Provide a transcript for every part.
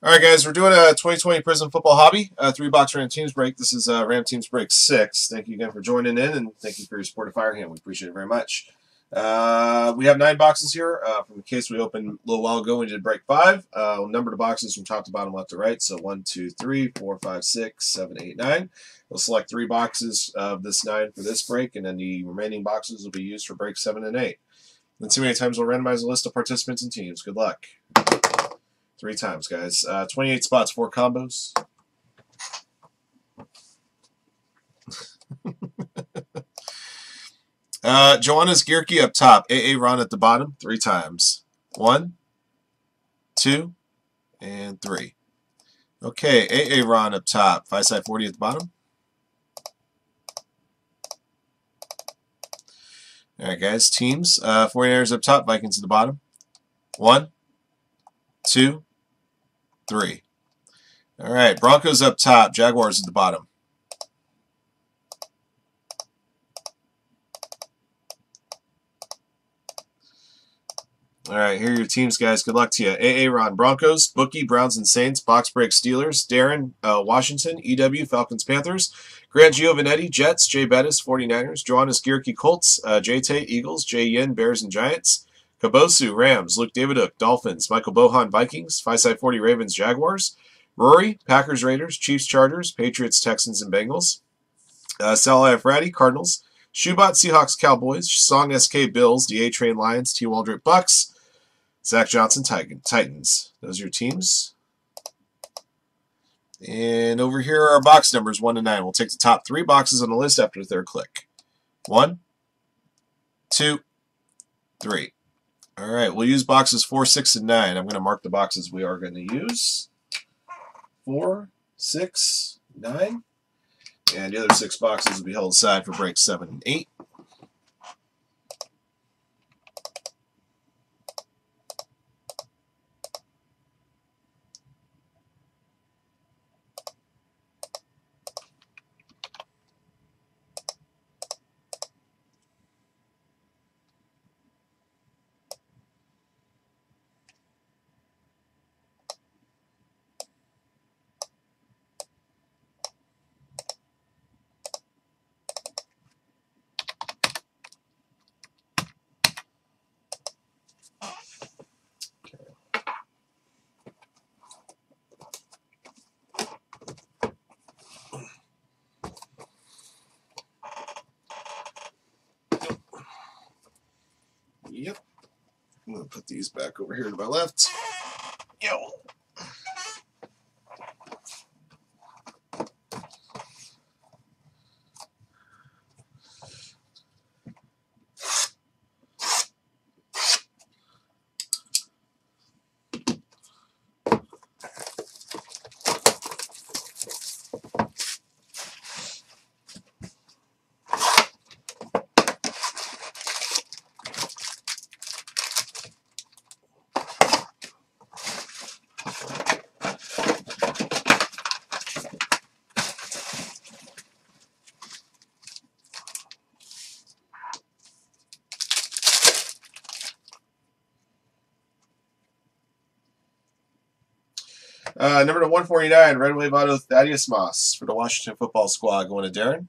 All right, guys, we're doing a 2020 Prizm Football Hobby, three box Ram Teams break. This is uh, Ram Teams break six. Thank you again for joining in, and thank you for your support of Firehand. We appreciate it very much. Uh, we have nine boxes here uh, from the case we opened a little while ago. We did break five. Uh, we'll number the boxes from top to bottom, left to right. So one, two, three, four, five, six, seven, eight, nine. We'll select three boxes of this nine for this break, and then the remaining boxes will be used for break seven and eight. Let's see how many times we'll randomize a list of participants and teams. Good luck. Three times, guys. Uh, 28 spots, four combos. uh, Johannes Gierke up top. AA Ron at the bottom, three times. One, two, and three. Okay, AA Ron up top. Five side 40 at the bottom. All right, guys. Teams. Uh, 49ers up top, Vikings at the bottom. One, two, three. All right, Broncos up top, Jaguars at the bottom. All right, here are your teams, guys. Good luck to you. AA Ron, Broncos, Bookie, Browns and Saints, Box Break Steelers, Darren, uh, Washington, EW, Falcons, Panthers, Grant Giovanetti, Jets, Jay Bettis, 49ers, Johannes Gierke, Colts, uh, Jay Eagles, Jay Yin, Bears and Giants, Kabosu, Rams. Luke Daviduk, Dolphins. Michael Bohan, Vikings. 40 Ravens, Jaguars. Rory, Packers, Raiders. Chiefs, Chargers. Patriots, Texans, and Bengals. Uh, Sal Ifrati, Cardinals. Shubat, Seahawks, Cowboys. Song SK, Bills. DA Train, Lions. T. Waldrip, Bucs. Zach Johnson, Titan, Titans. Those are your teams. And over here are our box numbers 1 to 9. We'll take the top three boxes on the list after the third click. One, two, three. All right, we'll use boxes 4, 6, and 9. I'm going to mark the boxes we are going to use. 4, 6, 9. And the other six boxes will be held aside for break 7 and 8. Yep. I'm going to put these back over here to my left. Uh, number to 149, Red Wave Auto Thaddeus Moss for the Washington football squad. Going to Darren.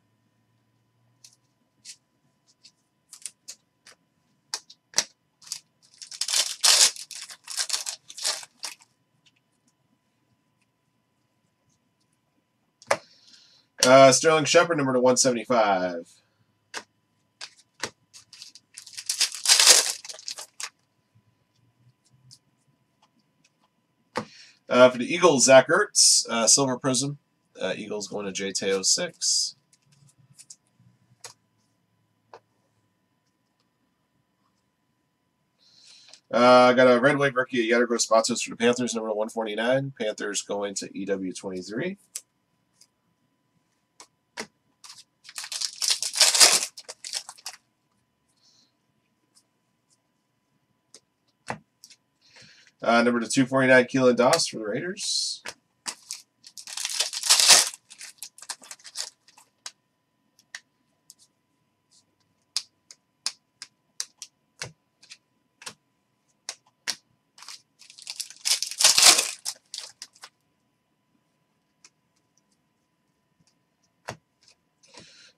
Uh, Sterling Shepard, number to 175. Uh, for the Eagles, Zach Ertz, uh, Silver Prizm. Uh, Eagles going to JT06. Uh, I got a Red Wave rookie, Yetur Spatos for the Panthers, number 149. Panthers going to EW23. Uh, number to 249, Keelan Doss for the Raiders.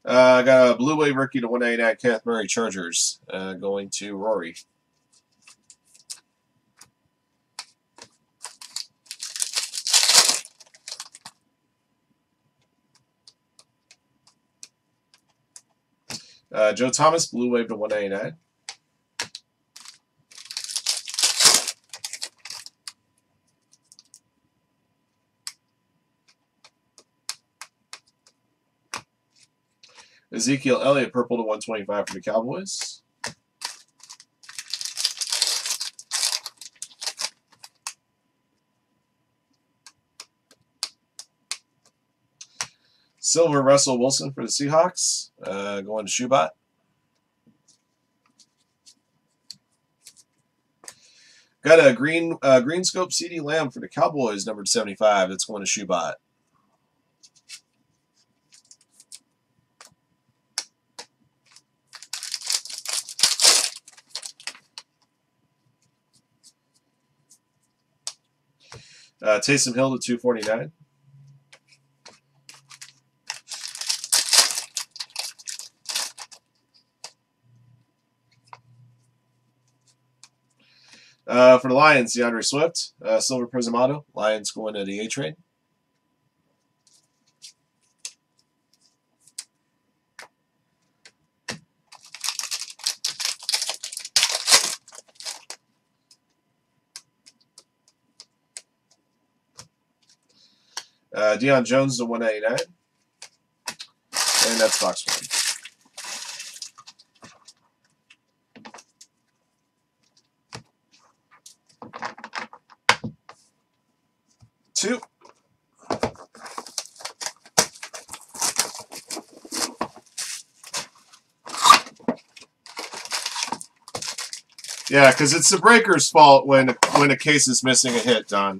Uh, I uh, got a blue wave rookie to 199 Kenneth Murray Chargers uh, going to Rory. Uh, Joe Thomas, Blue Wave to 199. Ezekiel Elliott, purple to 125 for the Cowboys. Silver Russell Wilson for the Seahawks, uh, going to Shubat. Got a green uh, green scope CeeDee Lamb for the Cowboys, numbered 75. That's going to Shubat. Uh, Taysom Hill to 249. Uh, for the Lions, D'Andre Swift, uh, Silver Prizm Auto. Lions going to the A train. Uh, Deion Jones to 199. And that's box one. Two. Yeah, because it's the breaker's fault when when a case is missing a hit, Don.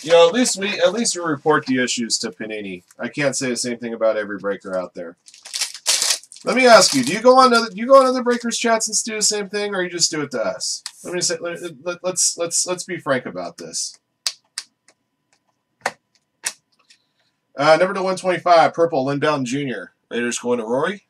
You know, at least we at least we report the issues to Panini. I can't say the same thing about every breaker out there. Let me ask you: Do you go on other, do you go on other breakers chats and do the same thing, or you just do it to us? Let me say let, let, let's let's let's be frank about this. Uh, number to 125, purple, Lynn Bowden Jr. Raiders going to Rory.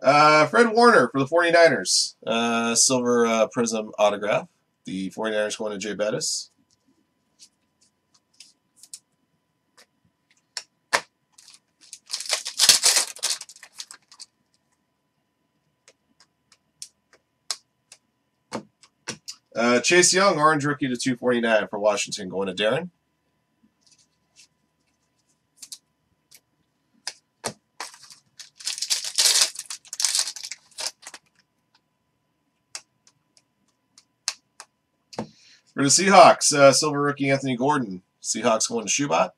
Uh, Fred Warner for the 49ers. Uh, silver uh, Prism autograph. The 49ers going to Jay Bettis. Uh, Chase Young, orange rookie to 249 for Washington, going to Darren. For the Seahawks, uh, silver rookie Anthony Gordon. Seahawks going to Shubat.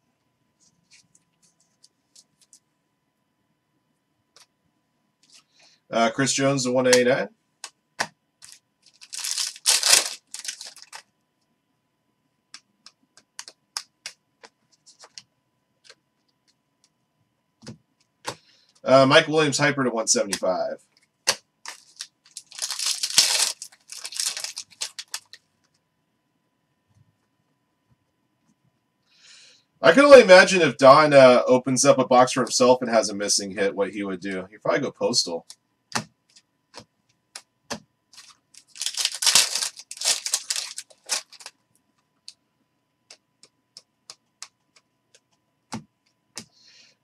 Uh, Chris Jones to 189. Uh, Mike Williams hyper to 175. I can only imagine if Don uh, opens up a box for himself and has a missing hit, what he would do. He'd probably go postal.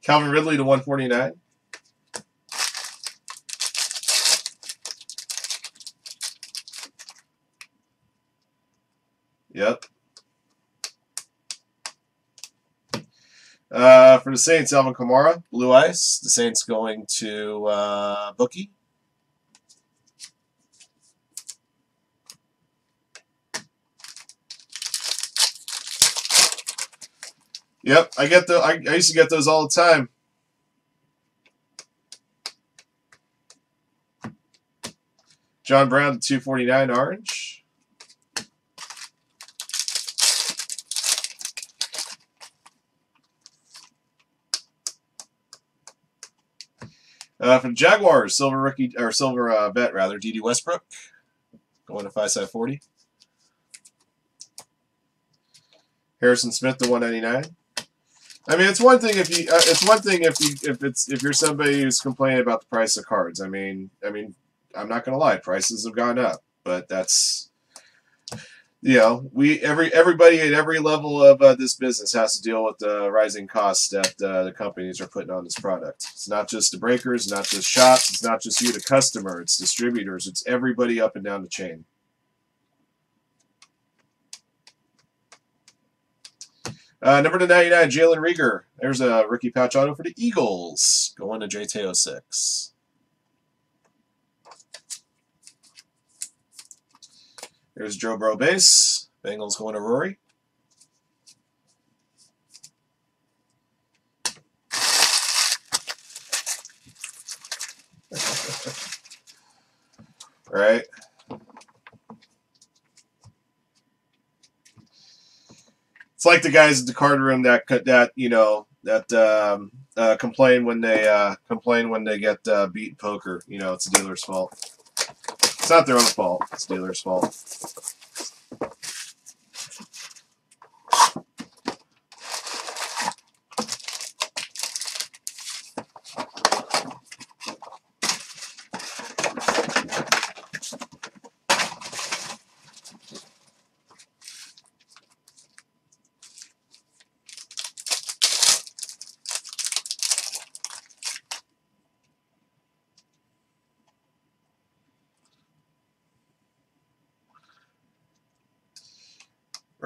Calvin Ridley to 149. Yep. Uh, for the Saints, Alvin Kamara, Blue Ice. The Saints going to uh, Bookie. Yep, I get the. I, I used to get those all the time. John Brown 249 orange. Uh, the Jaguars, silver rookie or silver uh, bet rather, Dede Westbrook, going to five side forty. Harrison Smith to one ninety nine. I mean, it's one thing if you, uh, it's one thing if you, if it's if you're somebody who's complaining about the price of cards. I mean, I mean, I'm not gonna lie, prices have gone up, but that's you know, we every everybody at every level of uh, this business has to deal with the rising costs that uh, the companies are putting on this product. It's not just the breakers, not just shops, it's not just you, the customer, it's distributors, it's everybody up and down the chain. Uh, number to 99, Jalen Reagor. There's a rookie patch auto for the Eagles. Going to JT06. There's Joe Burrow base. Bengals going to Rory. right. It's like the guys at the card room that that you know that um, uh, complain when they uh, complain when they get uh, beat poker. You know, it's a dealer's fault. It's not their own fault. It's dealer's fault.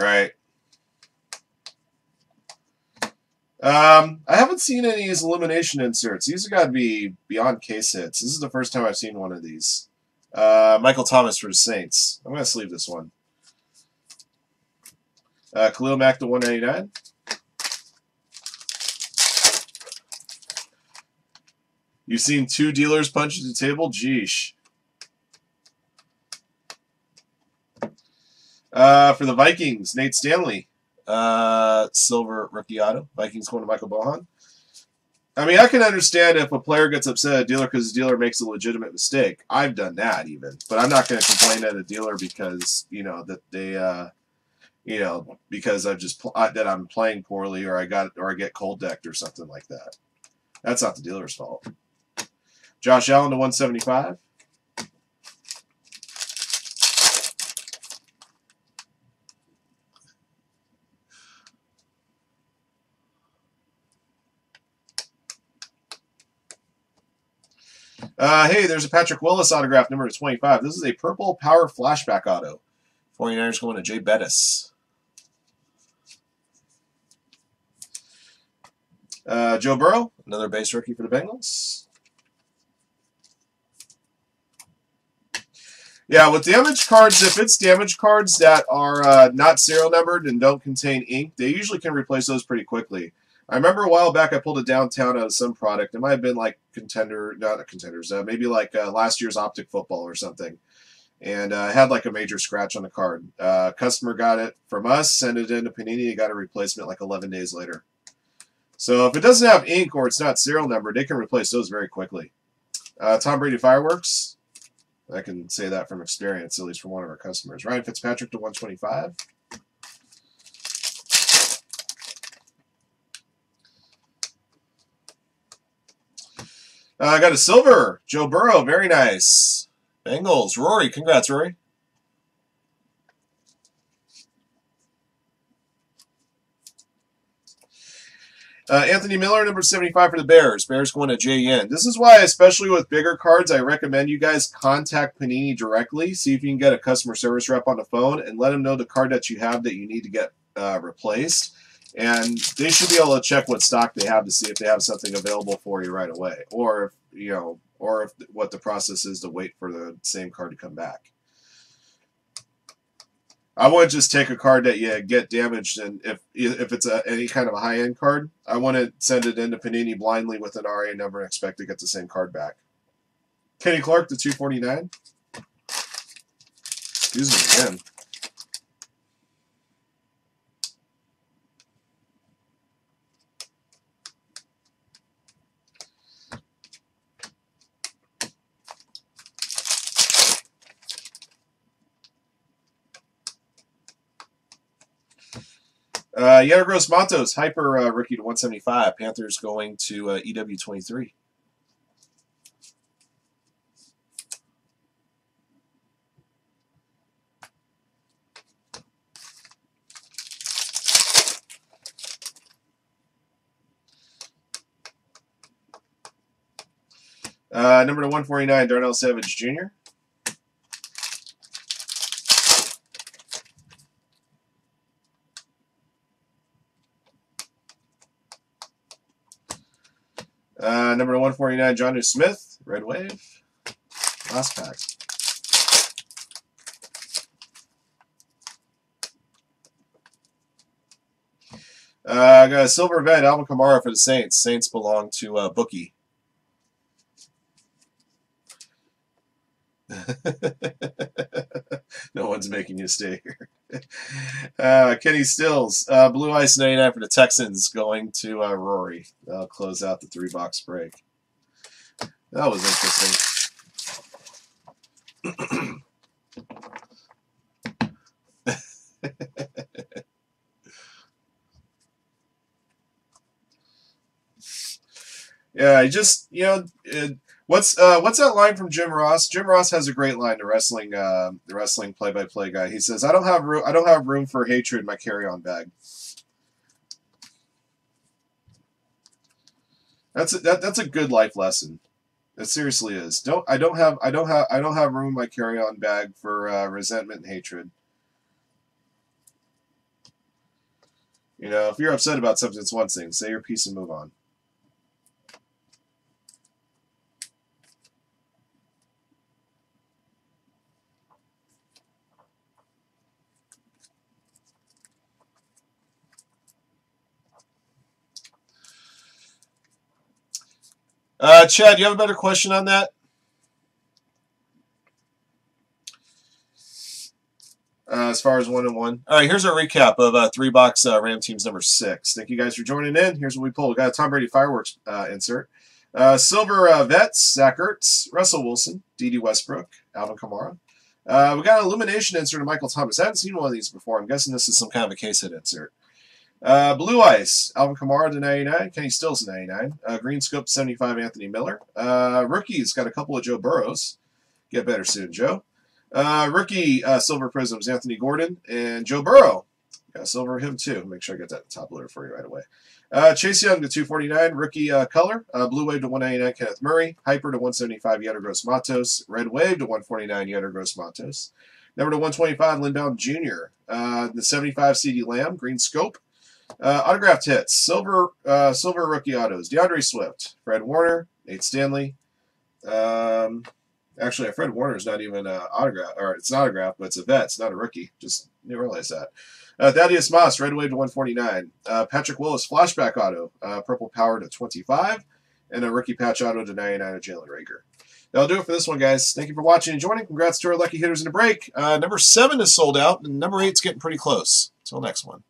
Right. Um, I haven't seen any of these elimination inserts. These have got to be beyond case hits. This is the first time I've seen one of these. Uh, Michael Thomas for the Saints. I'm going to sleeve this one. Uh, Khalil Mack to 199. You've seen two dealers punch at the table? Geesh. Uh, for the Vikings, Nate Stanley. Uh, silver rookie auto. Vikings going to Michael Bohan. I mean, I can understand if a player gets upset at a dealer because the dealer makes a legitimate mistake. I've done that even, but I'm not going to complain at a dealer because you know that they, uh, you know, because I've just that I'm playing poorly or I got or I get cold decked or something like that. That's not the dealer's fault. Josh Allen to 175. Uh, hey, there's a Patrick Willis autograph, number 25. This is a purple power flashback auto. 49ers going to Jay Bettis. Uh, Joe Burrow, another base rookie for the Bengals. Yeah, with damage cards, if it's damage cards that are uh, not serial numbered and don't contain ink, they usually can replace those pretty quickly. I remember a while back I pulled a downtown out of some product. It might have been like contender, not contenders, uh, maybe like uh, last year's Optic Football or something. And uh, had like a major scratch on the card. Uh, customer got it from us, sent it into Panini, got a replacement like 11 days later. So if it doesn't have ink or it's not serial numbered, they can replace those very quickly. Uh, Tom Brady Fireworks. I can say that from experience, at least from one of our customers. Ryan Fitzpatrick to 125. Uh, I got a silver. Joe Burrow, very nice. Bengals. Rory, congrats, Rory. Uh, Anthony Miller, number 75 for the Bears. Bears going to JN. This is why, especially with bigger cards, I recommend you guys contact Panini directly. See if you can get a customer service rep on the phone and let them know the card that you have that you need to get uh, replaced and they should be able to check what stock they have to see if they have something available for you right away, or if you know, or if what the process is to wait for the same card to come back. I wouldn't just take a card that you get damaged, and if if it's a, any kind of a high end card, I want to send it into Panini blindly with an RA number and expect to get the same card back. Kenny Clark the 249. Excuse me again. Uh, Yetur Gross hyper uh, rookie to 175. Panthers going to uh, EW23. Uh, number to 149, Darnell Savage Jr. Uh, number 149, Jonnu Smith, Red Wave. Last pack. Uh, I got a silver vet, Alvin Kamara for the Saints. Saints belong to uh, Bookie. no one's making you stay here. Uh, Kenny Stills, uh, Blue Ice 99 for the Texans, going to uh, Rory. That'll close out the three box break. That was interesting. yeah, I just, you know, it, What's uh, what's that line from Jim Ross? Jim Ross has a great line to wrestling uh, the wrestling play by play guy. He says, "I don't have room. I don't have room for hatred in my carry on bag." That's a, that, that's a good life lesson. It seriously is. Don't I don't have I don't have I don't have room in my carry on bag for uh, resentment and hatred. You know, if you're upset about something, it's one thing. Say your piece and move on. Uh, Chad, you have a better question on that? Uh, as far as one and one. All right, here's our recap of uh, three box uh, Ram teams number six. Thank you guys for joining in. Here's what we pulled. We got a Tom Brady fireworks uh, insert. Uh, silver uh, vets, Zach Ertz, Russell Wilson, Dede Westbrook, Alvin Kamara. We got an illumination insert of Michael Thomas. I haven't seen one of these before. I'm guessing this is some kind of a case hit insert. Uh, Blue Ice, Alvin Kamara to 99, Kenny Stills to 99, uh, Green Scope 75, Anthony Miller. Uh, rookies got a couple of Joe Burrows. Get better soon, Joe. Uh, rookie uh, Silver Prizms, Anthony Gordon and Joe Burrow. Got silver him too. Make sure I get that top loader for you right away. Uh, Chase Young to 249, rookie uh, color. Uh, Blue Wave to 199, Kenneth Murray. Hyper to 175, Yetur Gross Matos. Red Wave to 149, Yetur Gross Matos. Number to 125, Lynn Bowden Jr. Uh, the 75 CeeDee Lamb, Green Scope. Uh, autographed hits. Silver uh, silver rookie autos. D'Andre Swift, Fred Warner, Nate Stanley. Um, actually, Fred Warner is not even an autograph, or it's an autograph, but it's a vet. It's not a rookie. Just didn't realize that. Uh, Thaddeus Moss, Red Wave to 149. Uh, Patrick Willis, flashback auto, uh, purple power to 25. And a rookie patch auto to 99 of Jalen Reagor. That'll do it for this one, guys. Thank you for watching and joining. Congrats to our lucky hitters in the break. Uh, number seven is sold out, and number eight's getting pretty close. Until next one.